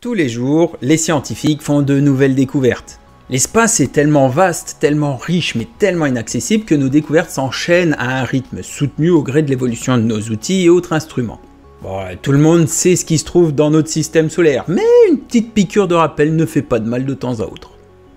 Tous les jours, les scientifiques font de nouvelles découvertes. L'espace est tellement vaste, tellement riche, mais tellement inaccessible que nos découvertes s'enchaînent à un rythme soutenu au gré de l'évolution de nos outils et autres instruments. Bon, tout le monde sait ce qui se trouve dans notre système solaire, mais une petite piqûre de rappel ne fait pas de mal de temps à autre.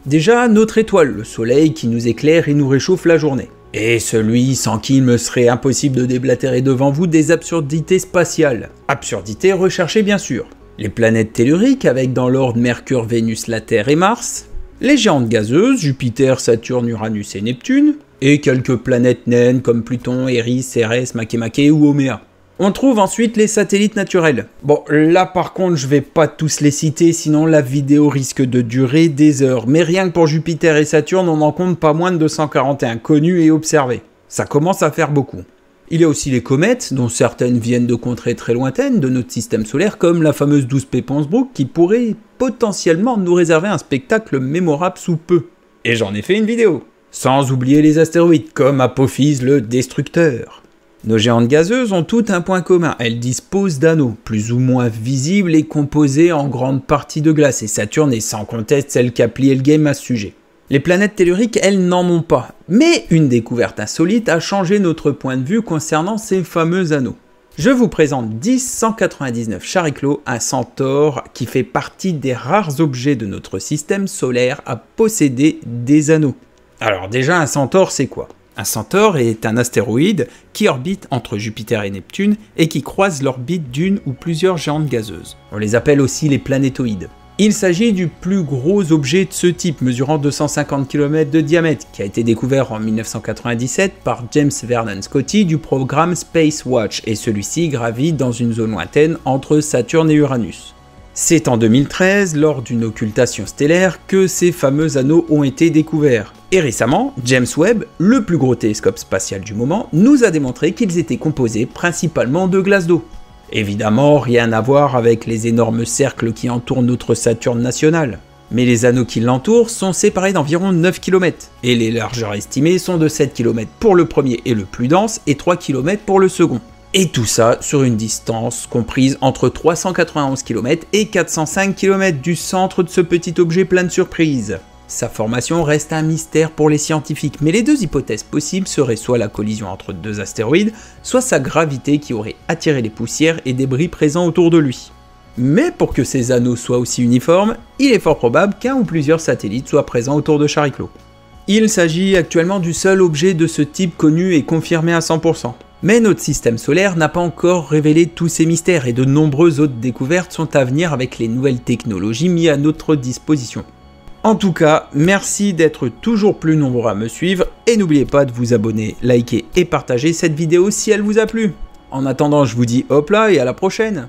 Déjà, notre étoile, le Soleil, qui nous éclaire et nous réchauffe la journée. Et celui sans qui il me serait impossible de déblatérer devant vous des absurdités spatiales. Absurdités recherchées bien sûr les planètes telluriques avec dans l'ordre Mercure, Vénus, la Terre et Mars, les géantes gazeuses, Jupiter, Saturne, Uranus et Neptune, et quelques planètes naines comme Pluton, Eris, Cérès, Makemake ou Oméa. On trouve ensuite les satellites naturels. Bon, là par contre, je vais pas tous les citer, sinon la vidéo risque de durer des heures. Mais rien que pour Jupiter et Saturne, on en compte pas moins de 241 connus et observés. Ça commence à faire beaucoup. Il y a aussi les comètes, dont certaines viennent de contrées très lointaines de notre système solaire, comme la fameuse 12P Ponsbrook, qui pourrait potentiellement nous réserver un spectacle mémorable sous peu. Et j'en ai fait une vidéo. Sans oublier les astéroïdes, comme Apophis le Destructeur. Nos géantes gazeuses ont toutes un point commun, elles disposent d'anneaux, plus ou moins visibles et composés en grande partie de glace, et Saturne est sans conteste celle qui a plié le game à ce sujet. Les planètes telluriques, elles, n'en ont pas. Mais une découverte insolite a changé notre point de vue concernant ces fameux anneaux. Je vous présente 10199 Chariclo, un centaure qui fait partie des rares objets de notre système solaire à posséder des anneaux. Alors déjà, un centaure, c'est quoi? Un centaure est un astéroïde qui orbite entre Jupiter et Neptune et qui croise l'orbite d'une ou plusieurs géantes gazeuses. On les appelle aussi les planétoïdes. Il s'agit du plus gros objet de ce type, mesurant 250 km de diamètre, qui a été découvert en 1997 par James Vernon Scotty du programme Space Watch, et celui-ci gravit dans une zone lointaine entre Saturne et Uranus. C'est en 2013, lors d'une occultation stellaire, que ces fameux anneaux ont été découverts. Et récemment, James Webb, le plus gros télescope spatial du moment, nous a démontré qu'ils étaient composés principalement de glace d'eau. Évidemment, rien à voir avec les énormes cercles qui entourent notre Saturne national. Mais les anneaux qui l'entourent sont séparés d'environ 9 km, et les largeurs estimées sont de 7 km pour le premier et le plus dense, et 3 km pour le second. Et tout ça sur une distance comprise entre 391 km et 405 km du centre de ce petit objet plein de surprises. Sa formation reste un mystère pour les scientifiques, mais les deux hypothèses possibles seraient soit la collision entre deux astéroïdes, soit sa gravité qui aurait attiré les poussières et débris présents autour de lui. Mais pour que ces anneaux soient aussi uniformes, il est fort probable qu'un ou plusieurs satellites soient présents autour de Chariclo. Il s'agit actuellement du seul objet de ce type connu et confirmé à 100%. Mais notre système solaire n'a pas encore révélé tous ces mystères et de nombreuses autres découvertes sont à venir avec les nouvelles technologies mises à notre disposition. En tout cas, merci d'être toujours plus nombreux à me suivre et n'oubliez pas de vous abonner, liker et partager cette vidéo si elle vous a plu. En attendant, je vous dis hop là et à la prochaine